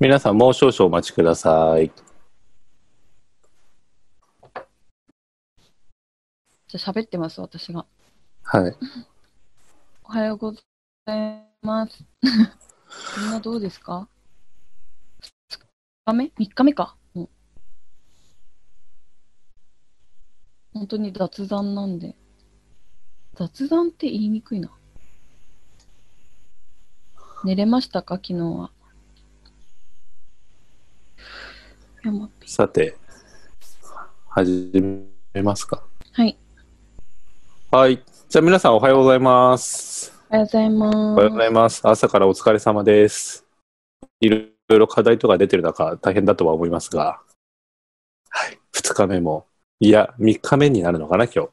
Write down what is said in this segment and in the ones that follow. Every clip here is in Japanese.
皆さんもう少々お待ちください。じゃあ喋ってます、私が。はい。おはようございます。みんなどうですか ?2 日目 ?3 日目か。もう本当に雑談なんで。雑談って言いにくいな。寝れましたか？昨日は。さて、始めますか。はい。はい。じゃあ皆さんおはようございます。おはようございます。おはようございます。朝からお疲れ様です。いろいろ課題とか出てる中、大変だとは思いますが、はい。2日目も、いや、3日目になるのかな、今日。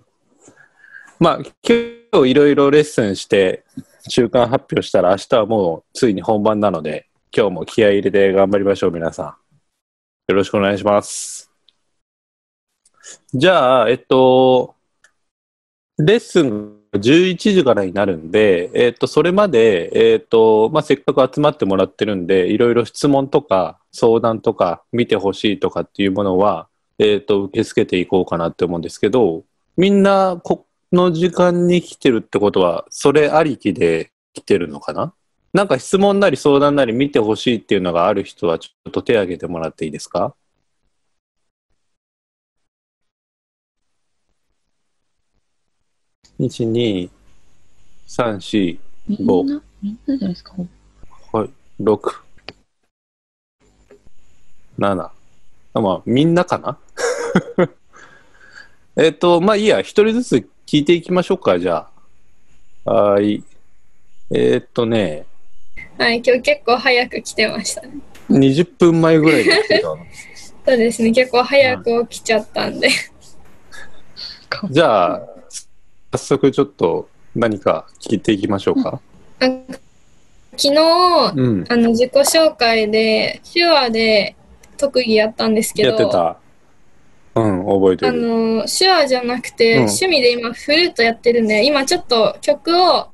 まあ、今日いろいろレッスンして、中間発表したら明日はもうついに本番なので、今日も気合い入れて頑張りましょう、皆さん。よろしくお願いします。じゃあ、えっと、レッスンが11時からになるんで、えっと、それまで、えっと、まあ、せっかく集まってもらってるんで、いろいろ質問とか相談とか見てほしいとかっていうものは、えっと、受け付けていこうかなって思うんですけど、みんなこの時間に来てるってことは、それありきで来てるのかな？なんか質問なり相談なり見てほしいっていうのがある人はちょっと手挙げてもらっていいですか？1、2、3、4、みんな、みんなじゃないですか。はい、6、7。あまあ、みんなかな？えっと、まあいいや、一人ずつ聞いていきましょうか、じゃあ。はーい。えーっとね、はい、今日結構早く来てましたね。20分前ぐらいに来てたの。そうですね、結構早く起きちゃったんで。じゃあ、早速ちょっと何か聞いていきましょうか。なんか昨日、うん。あの自己紹介で手話で特技やったんですけど、やってた。うん、覚えてある。の手話じゃなくて、うん趣味で今フルートやってるんで、今ちょっと曲を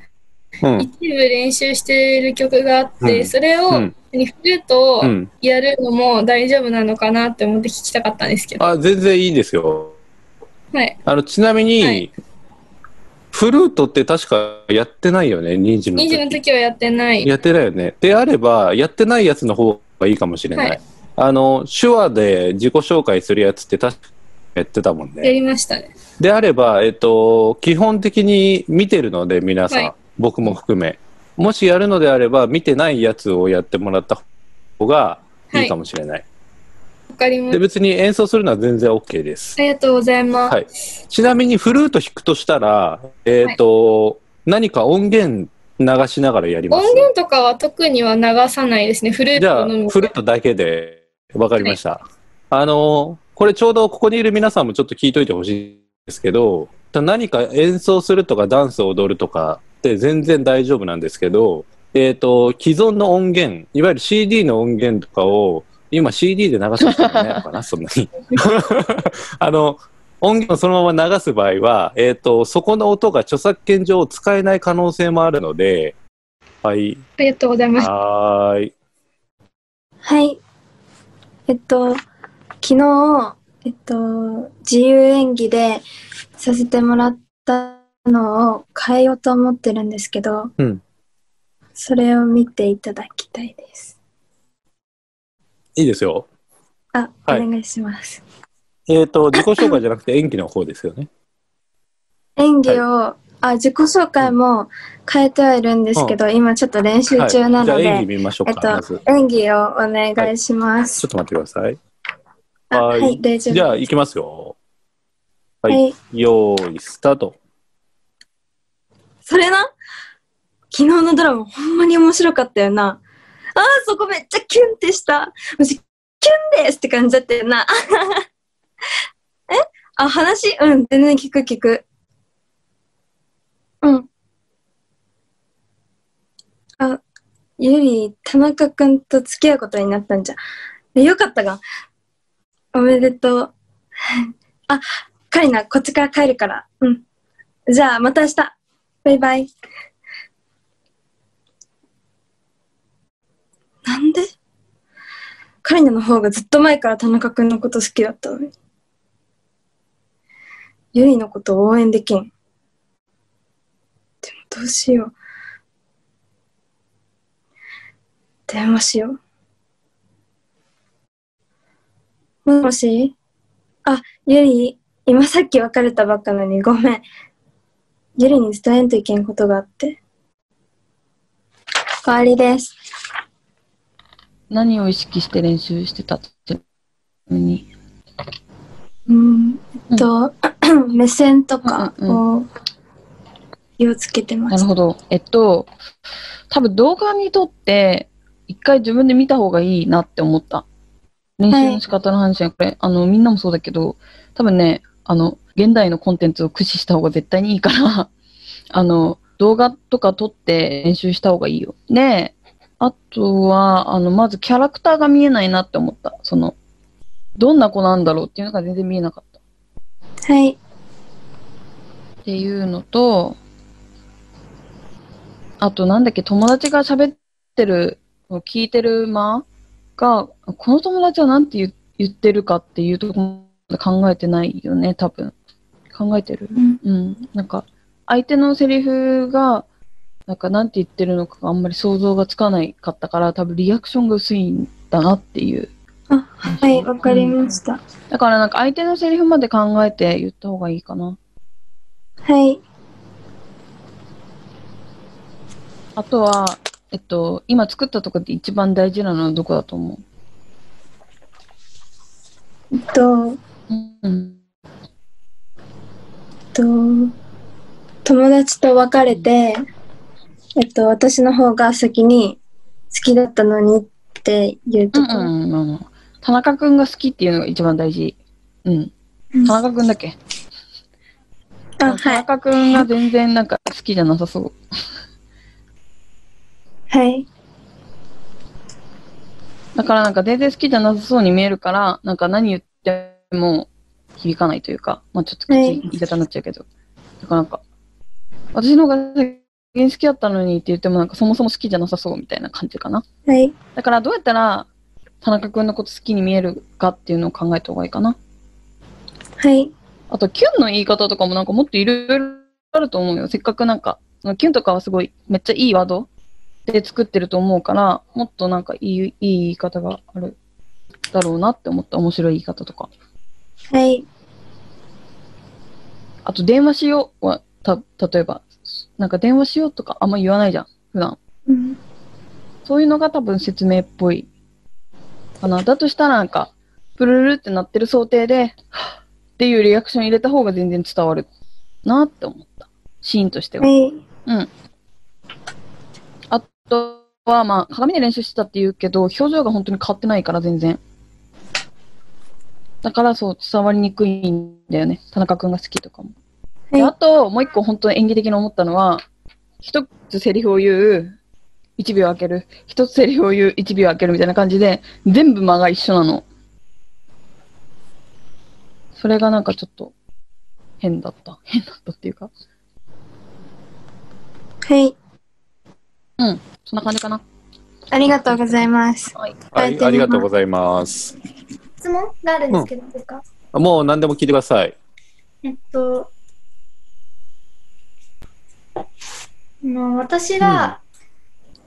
うん。一部練習してる曲があって、うんそれを、うんフルートをうん。やるのも大丈夫なのかなって思って聞きたかったんですけど、あ、全然いいですよ。はい、あの、ちなみに、はいフルートって確かやってないよね、2時の2時。時の時はやってない。やってないよね。であれば、やってないやつの方がいいかもしれない。はいあの、手話で自己紹介するやつって確かやってたもんやね。りましたね。であれば、えっと、基本的に見てるので、皆さん、はい僕も含め。もしやるのであれば、見てないやつをやってもらった方がいいかもしれない。で、わかります。別に演奏するのは全然 OK です。ありがとうございます。はい。ちなみにフルート弾くとしたら、えっ、と、何か音源流しながらやります？音源とかは特には流さないですね。フルーじゃあ、フルートだけで、わかりました。あの、これちょうどここにいる皆さんもちょっと聞いといてほしいんですけど、何か演奏するとかダンスを踊るとかって全然大丈夫なんですけど、えっ、と、既存の音源、いわゆる CD の音源とかを、今 CD で流す人いないのかな、そんなに。あの、音源をそのまま流す場合は、えっ、と、そこの音が著作権上使えない可能性もあるので、はい、ありがとうございます。はーい。はい。えっと、昨日、えっと、自由演技でさせてもらったのを変えようと思ってるんですけど、うんそれを見ていただきたいです。いいですよ。あ、はいお願いします。えっ、と、自己紹介じゃなくて演技の方ですよね。演技を、あ、自己紹介も変えてはいるんですけど、今ちょっと練習中なので、はい、演技見ましょうえっか、まず。と、演技をお願いします。ちょっと待ってください。あはいはい、大丈夫じゃあ、行きますよ。はい。はいよーい、スタート。それな？昨日のドラマほんまに面白かったよな。あーそこめっちゃキュンってした。マジキュンですって感じだったよな。え？あ、話？うん、全然聞く聞く。うん。あ、ゆり、田中くんと付き合うことになったんじゃ。よかったが。おめでとう。あ、カリナ、こっちから帰るから。うん。じゃあ、また明日。バイバイ。なんで？カリナの方がずっと前から田中くんのこと好きだったのに。ゆりのこと応援できん。でもどうしよう。電話しよう。もしもし？あ、ゆり、今さっき別れたばっかのにごめん。ゆりに伝えんといけんことがあって。代わりです。何を意識して練習してたってに？うん、えっと、目線とかを気をつけてます。なるほど。えっと、多分動画に撮って、一回自分で見た方がいいなって思った。練習の仕方の話は、これ、あの、みんなもそうだけど、多分ね、あの、現代のコンテンツを駆使した方が絶対にいいから、あの、動画とか撮って練習した方がいいよ。で、あとは、あの、まずキャラクターが見えないなって思った。その、どんな子なんだろうっていうのが全然見えなかった。はい。っていうのと、あとなんだっけ、友達が喋ってる、聞いてる間が、この友達はなんて言言ってるかっていうとこ考えてないよね、多分。考えてる？うん。うん。なんか、相手のセリフが、なんかなんて言ってるのかがあんまり想像がつかないかったから、多分リアクションが薄いんだなっていう。あ、はい、わかりました。だからなんか相手のセリフまで考えて言った方がいいかな。はい。あとは、えっと、今作ったとこで一番大事なのはどこだと思えっと、ううん。と、友達と別れて、えっと、私の方が先に好きだったのにっていうところ。うんうん。田中くんが好きっていうのが一番大事。うん。うん田中くんだっけ？あ、田はい。中くんが全然なんか好きじゃなさそう。はい。だからなんか全然好きじゃなさそうに見えるから、なんか何言っても響かないというか、まあちょっと言い方になっちゃうけど。だからなんか、私の方が先に好きだったのにって言ってもなんかそもそも好きじゃなさそうみたいな感じかな。はい。だからどうやったら田中くんのこと好きに見えるかっていうのを考えた方がいいかな。はい。あと、キュンの言い方とかもなんかもっといろいろあると思うよ。せっかくなんか、そのキュンとかはすごいめっちゃいいワードで作ってると思うから、もっとなんかいいいい言い方があるだろうなって思った面白い言い方とか。はい。あと、電話しようは、た、例えば、なんか電話しようとかあんま言わないじゃん、普段。うん。そういうのが多分説明っぽいかな。だとしたらなんか、プルルルってなってる想定で、っていうリアクション入れた方が全然伝わるなって思った。シーンとしては。はい。うん。あとは、まあ、鏡で練習してたって言うけど、表情が本当に変わってないから、全然。だから、そう、伝わりにくいんだよね。田中くんが好きとかも。であはと、もう一個本当に演技的に思ったのは、一つセリフを言う、一秒空ける。一つセリフを言う、一秒空けるみたいな感じで、全部間が一緒なの。それがなんかちょっと、変だった。変だったっていうか。い。はい。うん。そんな感じかな。ありがとうございます。はい。はい、ありがとうございます。質問があるんですけど、いいですか？もう何でも聞いてください。えっと、あの私が、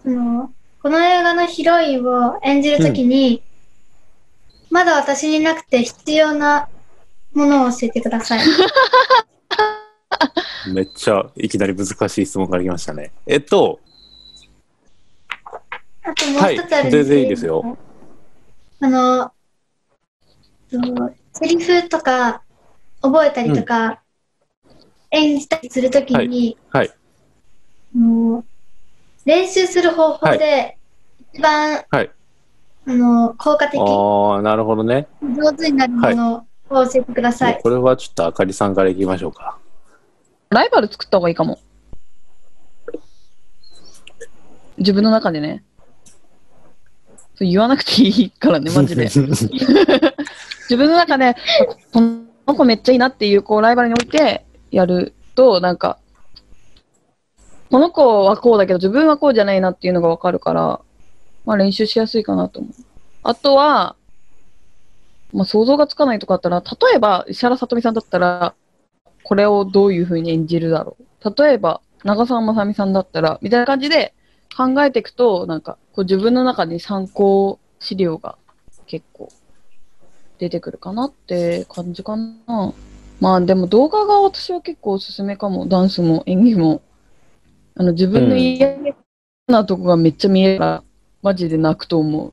そのこの映画のヒロインを演じるときに、まだ私になくて必要なものを教えてください。めっちゃいきなり難しい質問がありましたね。えっと、あともう一つあるんですけど、はい全然いいですよ。あの、セリフとか覚えたりとか、演じたりするときに、はい。もう練習する方法で一番、はい。あの効果的、ああ、なるほどね。上手になるものを教えてください。これはちょっとあかりさんからいきましょうか。ライバル作った方がいいかも。自分の中でね。そう言わなくていいからね、マジで。自分の中で、この子めっちゃいいなっていう、こう、ライバルに置いてやると、なんか、この子はこうだけど、自分はこうじゃないなっていうのがわかるから、まあ練習しやすいかなと思う。あとは、まあ、想像がつかないとかあったら、例えば、石原さとみさんだったら、これをどういう風に演じるだろう。例えば、長澤まさみさんだったら、みたいな感じで考えていくと、なんか、こう自分の中に参考資料が結構出てくるかなって感じかな。まあでも動画が私は結構おすすめかも。ダンスも演技も。あの自分の嫌なとこがめっちゃ見えるから、マジで泣くと思う。